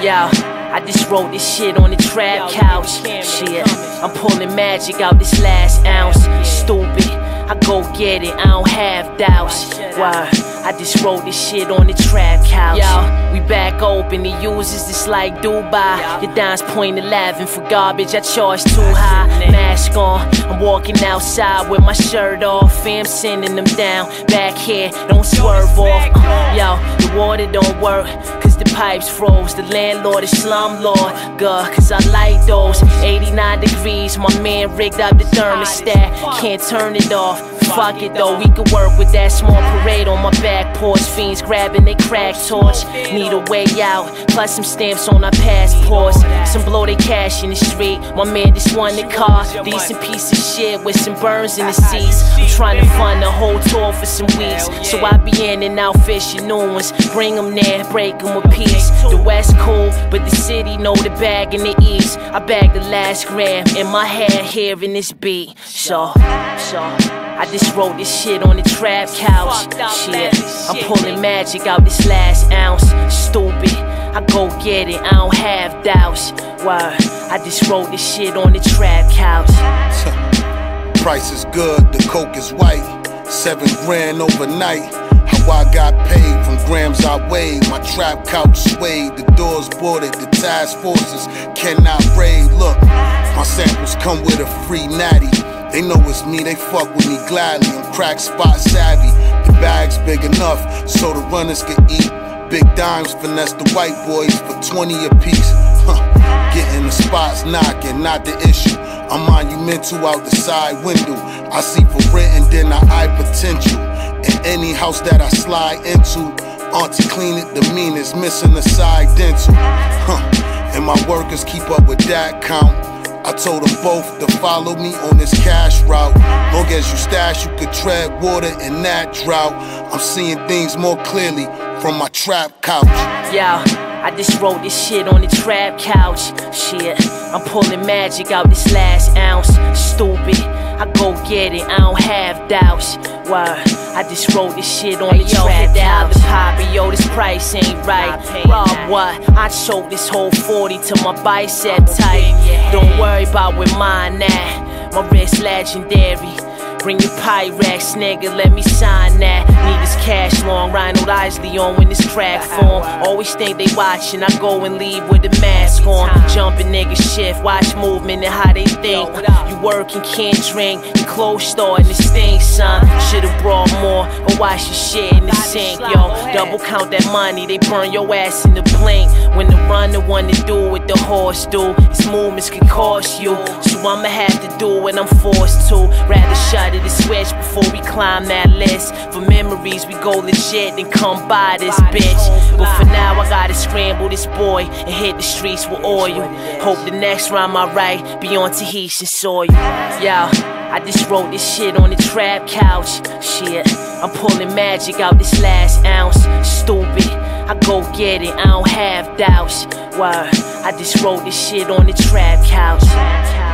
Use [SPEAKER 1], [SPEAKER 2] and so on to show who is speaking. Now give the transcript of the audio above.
[SPEAKER 1] Yo, I just wrote this shit on the trap couch. Shit, I'm pulling magic out this last ounce. Stupid, I go get it, I don't have doubts. Why? I just wrote this shit on the trap couch. Yo, we back open, the users just like Dubai. Your dime's point 11 for garbage, I charge too high. Mask on, I'm walking outside with my shirt off. Fam sending them down, back here, don't swerve off. Uh, yo, the water don't work, cause the pipes froze. The landlord is slumlord, God, cause I like those. 89 degrees, my man rigged up the thermostat. Can't turn it off. Fuck it though, we could work with that small parade on my back porch. Fiends grabbing they crack torch. Need a way out, plus some stamps on our passports. Some blow they cash in the street. My man just won the car. Decent piece of shit with some burns in the seats. I'm trying to fund the whole tour for some weeks. So I be in and out fishing new ones. Bring them there, break them with peace. The West cool, but the city know the bag in the East. I bag the last gram in my head hearing this beat. So, so. I just wrote this shit on the trap couch. Shit, I'm pulling magic out this last ounce. Stupid, I go get it, I don't have doubts. Why? I just wrote this shit on the trap couch.
[SPEAKER 2] Price is good, the coke is white. Seven grand overnight. How I got paid from grams I weighed. My trap couch swayed, the doors boarded, the task forces cannot raid. Look, my samples come with a free natty. They know it's me, they fuck with me gladly. I'm crack spot savvy. The bag's big enough so the runners can eat. Big dimes finesse the white boys for 20 apiece. Huh. Getting the spots knocking, not the issue. I'm monumental out the side window. I see for rent and then I eye potential. In any house that I slide into, auntie clean it, the meanest, missing the side dental. Huh. And my workers keep up with that count. I told them both to follow me on this cash route. Long as you stash, you could tread water in that drought. I'm seeing things more clearly from my trap couch.
[SPEAKER 1] Yeah. I just wrote this shit on the trap couch. Shit, I'm pulling magic out this last ounce. Stupid, I go get it, I don't have doubts. Why? I just wrote this shit on the trap couch. The poppy, yo, this price ain't right. Rob what? I choked this whole 40 to my bicep tight. Don't worry about where mine at. My wrist legendary. Bring your Pyrex, nigga, let me sign that. Need this cash long, Ronald Isley on when this crack form. Always think they watching, I go and leave with the mask on. Jumping nigga shift, watch movement and how they think. You work can't drink, your clothes starting to stink, son. Should've brought more, or wash your shit in the sink, yo. Double count that money, they burn your ass in the blink. When the run the one to do what the horse do, its movements can cost you. So I'ma have to do what I'm forced to. Rather shut switch before we climb that list. For memories, we go legit and come by this bitch. But for now, I gotta scramble this boy and hit the streets with oil. Hope the next rhyme I write be on Tahitian soil. Yo. I just wrote this shit on the trap couch. Shit, I'm pulling magic out this last ounce. Stupid, I go get it, I don't have doubts. Why? I just wrote this shit on the trap couch.